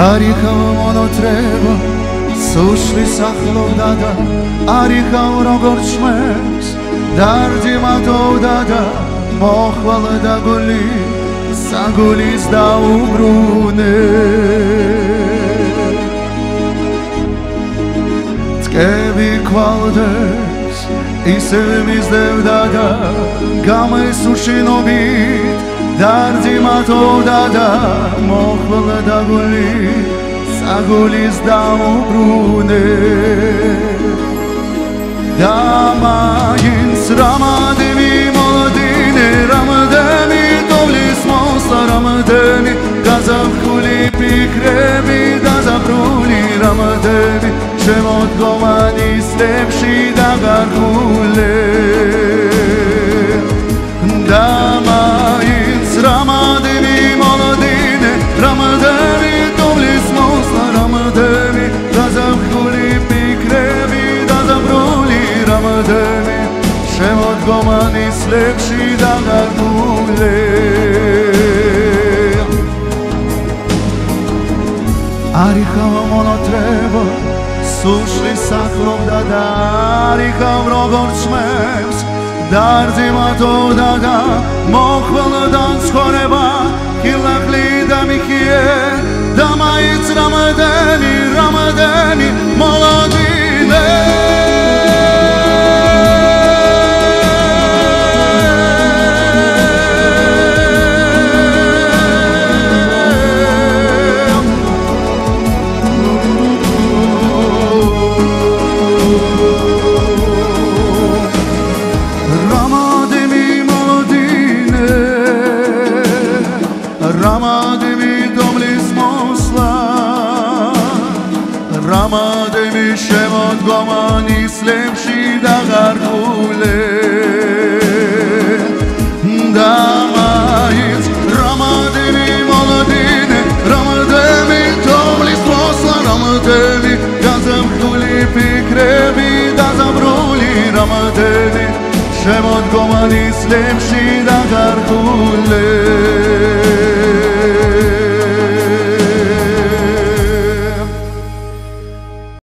არიხავ მონოტრება სუშლის ახლობდა და არიხავ როგორ ჭმებს დარდი მათოვდა და მოხვალდა გული საგულის დაუბრუნე წკები ქვალდეს ისე მისდევდა და გამესუშინობით დარდი მათოვდა და მოხვალდა გული საგულის დაუბრუნე და მაინც რამადები მოდინე რამადები თოვლის მოსა რამადები გაზაფხული ფიქრები დაზაფრული რამადები შემოდგომანის ლებში დაგარგულე გომანის ლებში დაგაგულე არიხავ მონოტრება სუშლის ახლობდა და არიხავ როგორც მებს დარდი მათოდა და მოხვალდა ცხოვრება ხილახლი შემოდგომანის ლებში დაღარყულე და მაინც რამადები მოლოდინე რამადები თომლის მოსლა რამადები გაზამხული ფიქრები დაზაბრული რამადები შემოდგომანის ლებში დაღარყულე